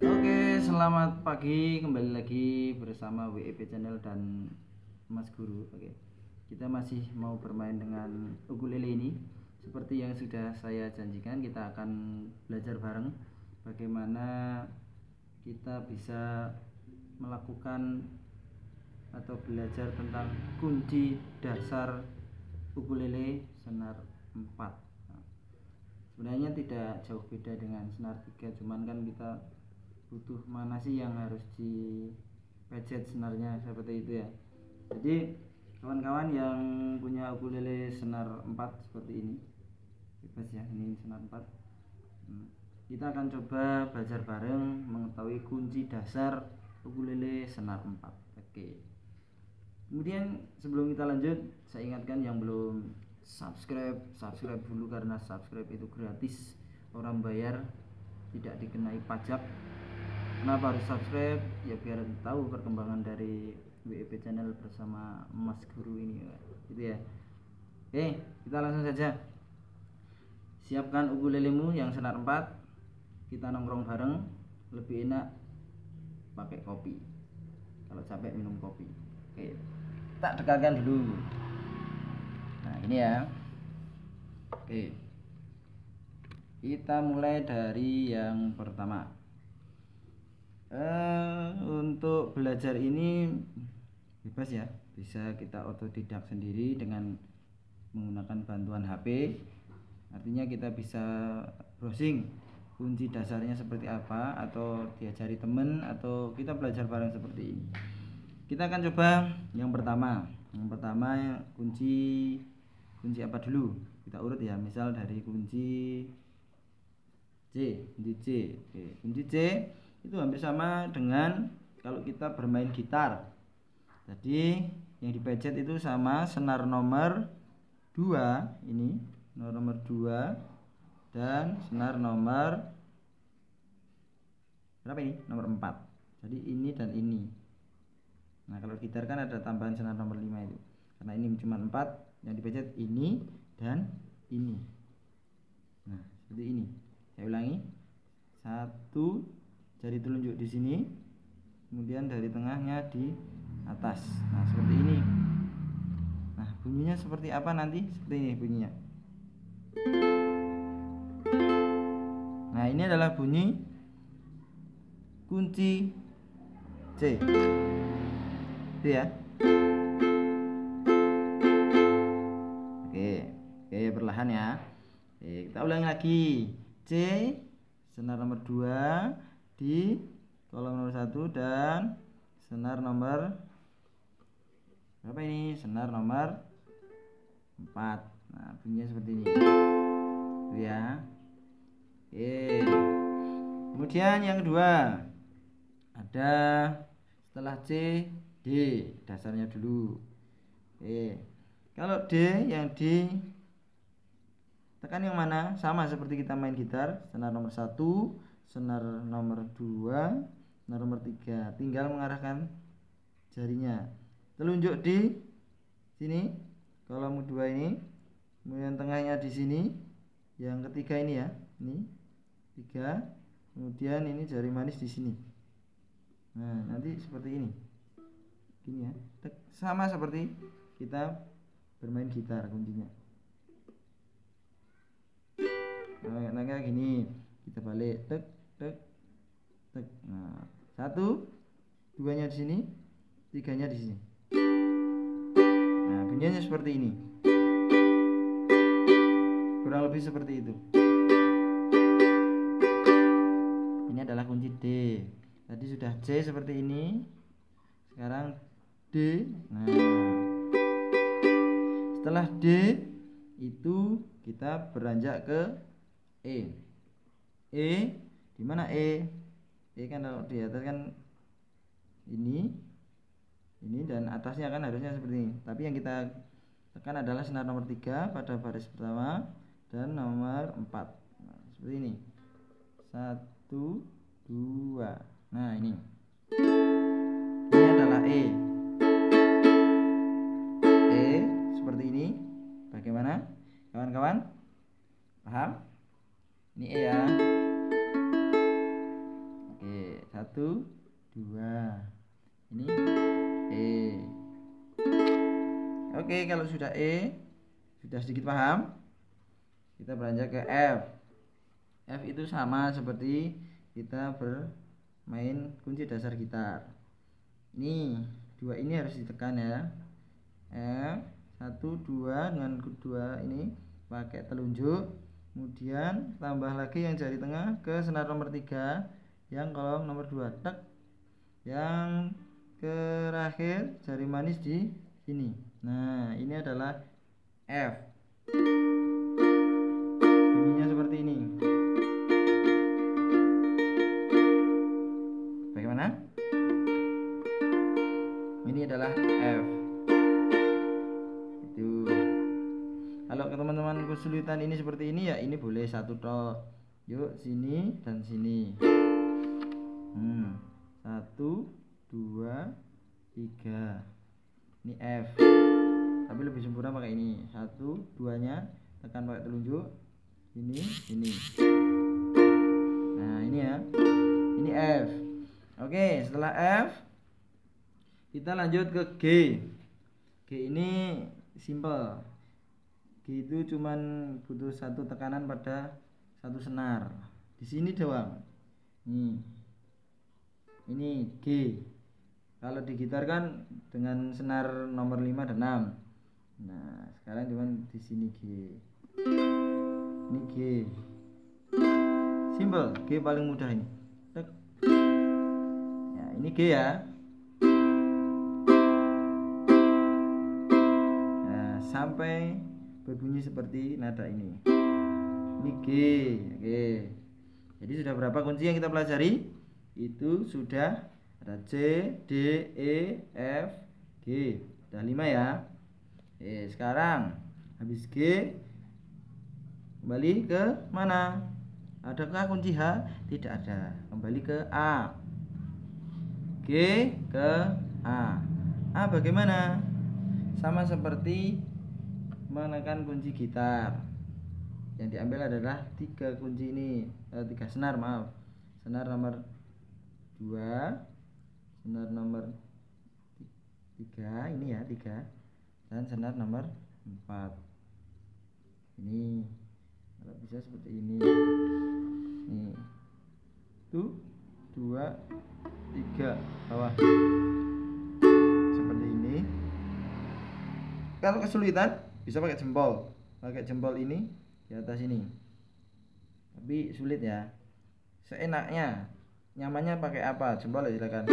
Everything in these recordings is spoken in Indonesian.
Oke, selamat pagi. Kembali lagi bersama WEP Channel dan Mas Guru. Oke. Kita masih mau bermain dengan ukulele ini. Seperti yang sudah saya janjikan, kita akan belajar bareng bagaimana kita bisa melakukan atau belajar tentang kunci dasar ukulele senar 4. Nah, sebenarnya tidak jauh beda dengan senar 3, cuman kan kita butuh mana sih yang harus di pejet senarnya seperti itu ya. Jadi kawan-kawan yang punya ukulele senar 4 seperti ini bebas ya ini senar 4 hmm. kita akan coba belajar bareng mengetahui kunci dasar ukulele senar 4 oke. Kemudian sebelum kita lanjut saya ingatkan yang belum subscribe subscribe dulu karena subscribe itu gratis. Orang bayar tidak dikenai pajak kenapa harus subscribe? Ya biar tahu perkembangan dari WEP channel bersama Mas Guru ini gitu ya. Oke kita langsung saja. Siapkan ukulelemu yang senar 4 kita nongkrong bareng. Lebih enak pakai kopi. Kalau capek minum kopi. Oke tak dekatkan dulu. Nah ini ya. Oke. Kita mulai dari yang pertama uh, untuk belajar ini bebas ya. Bisa kita otodidak sendiri dengan menggunakan bantuan HP artinya kita bisa browsing kunci dasarnya seperti apa atau diajari temen atau kita belajar bareng seperti ini. Kita akan coba yang pertama. Yang pertama kunci kunci apa dulu? Kita urut ya. Misal dari kunci C kunci C. Oke, kunci C itu hampir sama dengan kalau kita bermain gitar. Jadi yang dipejet itu sama senar nomor 2 ini senar nomor 2 dan senar nomor berapa ini? Nomor 4 jadi ini dan ini. Nah kalau gitar kan ada tambahan senar nomor 5 itu. Karena ini cuma 4 yang dipejet ini dan ini. Nah seperti ini. Saya ulangi. Satu jari telunjuk di sini kemudian dari tengahnya di atas. Nah seperti ini. Nah bunyinya seperti apa nanti? Seperti ini bunyinya. Nah ini adalah bunyi kunci C. Itu ya. Oke oke perlahan ya. Oke, kita ulangi lagi. C senar nomor 2 di kolom nomor satu dan senar nomor berapa ini? Senar nomor 4 nah bunyinya seperti ini. Tuh ya. Oke. Kemudian yang kedua ada setelah C D. Dasarnya dulu. Oke. Kalau D yang D tekan yang mana? Sama seperti kita main gitar senar nomor satu senar nomor 2 senar nomor 3 tinggal mengarahkan jarinya. Telunjuk di sini kolom 2 ini. Kemudian tengahnya di sini yang ketiga ini ya. Ini tiga. Kemudian ini jari manis di sini. Nah nanti seperti ini. Gini ya. Sama seperti kita bermain gitar kuncinya. Nah kayak gini. Kita balik tek tek. Tek. Nah satu duanya di sini tiganya di sini. Nah bunyinya seperti ini. Kurang lebih seperti itu. Ini adalah kunci D. Tadi sudah C seperti ini. Sekarang D. Nah setelah D itu kita beranjak ke E. E di mana E? E kan kalau di atas kan ini ini dan atasnya kan harusnya seperti ini. Tapi yang kita tekan adalah senar nomor 3 pada baris pertama dan nomor 4 nah, seperti ini. Satu dua. Nah ini. Ini adalah E. E seperti ini. Bagaimana? Kawan-kawan? Paham? Ini E ya satu dua. Ini E. Oke kalau sudah E sudah sedikit paham kita beranjak ke F. F itu sama seperti kita bermain kunci dasar gitar. Ini dua ini harus ditekan ya. F satu dua dengan kedua ini pakai telunjuk. Kemudian tambah lagi yang jari tengah ke senar nomor 3 yang kolom nomor 2 tek. Yang terakhir jari manis di sini. Nah ini adalah F. Bunyinya seperti ini. Bagaimana? Ini adalah F. Itu. Kalau ke teman-teman kesulitan ini seperti ini ya ini boleh satu toh yuk sini dan sini hmm, satu dua tiga. Ini F. Tapi lebih sempurna pakai ini. Satu duanya tekan pakai telunjuk. Ini ini. Nah ini ya. Ini F. Oke setelah F kita lanjut ke G. G ini simple. G itu cuman butuh satu tekanan pada satu senar. Di sini doang. Nih ini G. Kalau di gitar kan dengan senar nomor 5 dan 6 nah sekarang cuman di sini G. Ini G. Simple G paling mudah ini. Ya ini G ya. Sampai berbunyi seperti nada ini. Ini G oke jadi sudah berapa kunci yang kita pelajari itu sudah ada C D E F G. Sudah lima ya? Oke sekarang habis G kembali ke mana? Adakah kunci H? Tidak ada. Kembali ke A. G ke A. A bagaimana? Sama seperti menekan kunci gitar. Yang diambil adalah tiga kunci ini eh, tiga senar maaf. Senar nomor dua. Senar nomor tiga ini ya tiga. Dan senar nomor empat. Ini kalau bisa seperti ini. Nih. Tuh dua tiga bawah. Seperti ini. Kalau kesulitan bisa pakai jempol. Pakai jempol ini di atas ini. Tapi sulit ya. Seenaknya nyamannya pakai apa? Jempol ya silakan.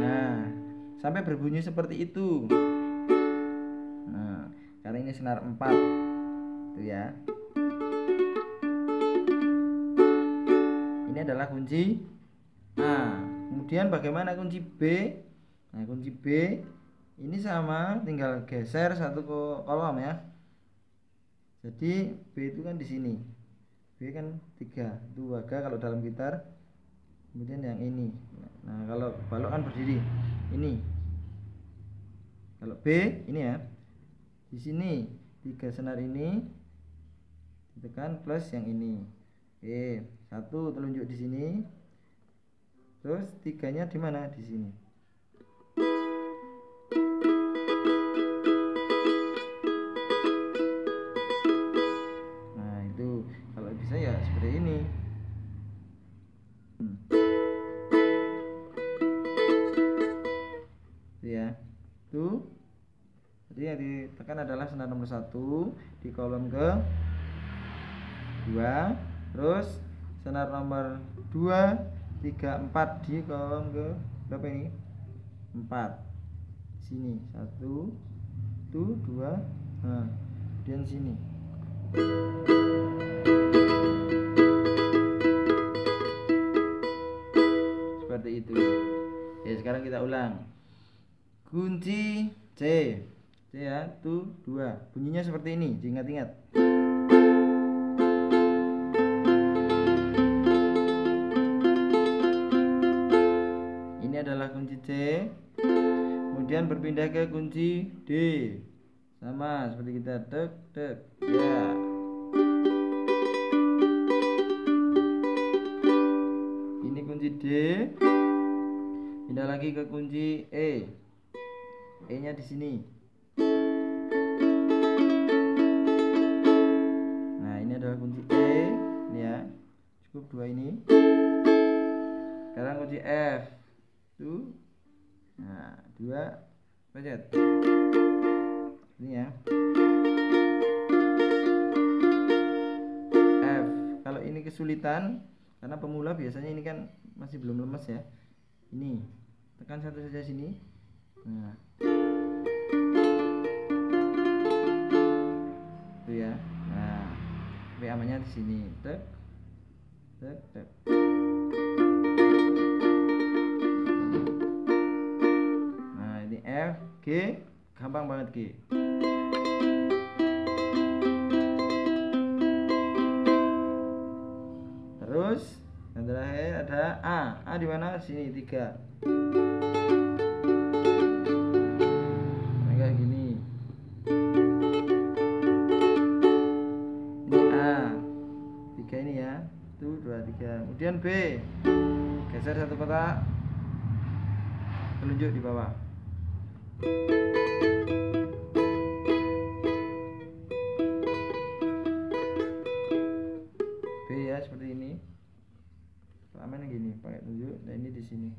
Nah sampai berbunyi seperti itu. Nah karena ini senar 4 itu ya. Ini adalah kunci A. Kemudian bagaimana kunci B? Nah kunci B ini sama tinggal geser satu kolom ya jadi B itu kan di sini. B kan 3 itu waga kalau dalam gitar kemudian yang ini. Nah kalau balok kan berdiri ini. Kalau B ini ya. Di sini tiga senar ini ditekan plus yang ini. Oke satu telunjuk di sini. Terus tiganya di mana? Di sini adalah senar nomor satu di kolom ke dua. Terus senar nomor dua tiga empat di kolom ke berapa ini? Empat. Sini satu tuh dua nah dan sini. Seperti itu. Ya sekarang kita ulang. Kunci C C ya, tu dua. Bunyinya seperti ini, diingat-ingat. Ini adalah kunci C. Kemudian berpindah ke kunci D. Sama seperti kita tek tek ya. Ini kunci D. Pindah lagi ke kunci E. E-nya di sini. F. Tuh nah dua. Pencet ini ya. F. Kalau ini kesulitan karena pemula biasanya ini kan masih belum lemes ya. Ini. Tekan satu saja sini. Nah. Itu ya. Nah. WA nya di sini? Tek. Tek tek F G gampang banget G. Terus yang terakhir ada A. A di mana? Sini tiga. Gini. Ini A. Tiga ini ya. Dua tiga. Kemudian B. Geser satu kotak. Telunjuk di bawah B ya seperti ini. Aman gini pakai tunjuk dan ini di sini.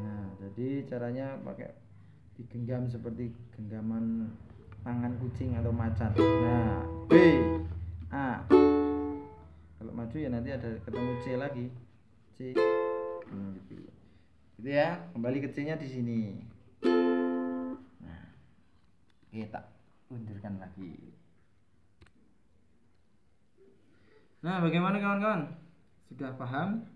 Nah jadi caranya pakai digenggam seperti genggaman tangan kucing atau macan. Nah B A. Kalau maju ya nanti ada ketemu C lagi C nah, gitu gitu ya kembali ke C nya di sini. Nah kita undurkan lagi. Nah bagaimana kawan-kawan? Sudah paham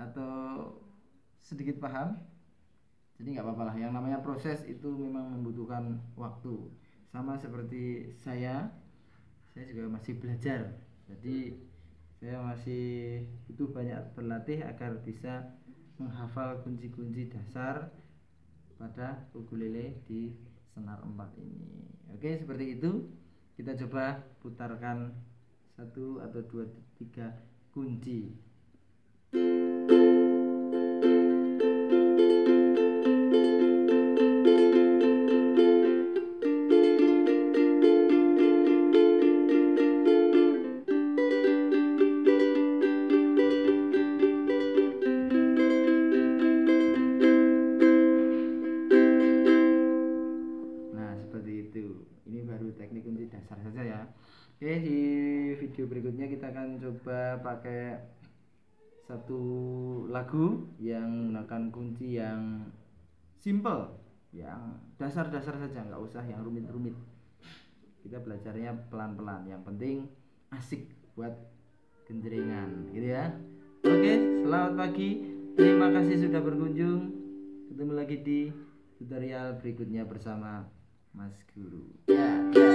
atau sedikit paham? Jadi nggak apa-apa lah yang namanya proses itu memang membutuhkan waktu. Sama seperti saya saya juga masih belajar. Jadi saya masih butuh banyak berlatih agar bisa menghafal kunci-kunci dasar pada ukulele di senar 4 ini. Oke seperti itu. Kita coba putarkan satu atau dua tiga kunci lagu yang menggunakan kunci yang simple, yang dasar-dasar saja, nggak usah yang rumit-rumit. Kita belajarnya pelan-pelan. Yang penting asik buat genjrengan, gitu ya. Oke, selamat pagi. Terima kasih sudah berkunjung. Ketemu lagi di tutorial berikutnya bersama Mas Guru. Ya, ya.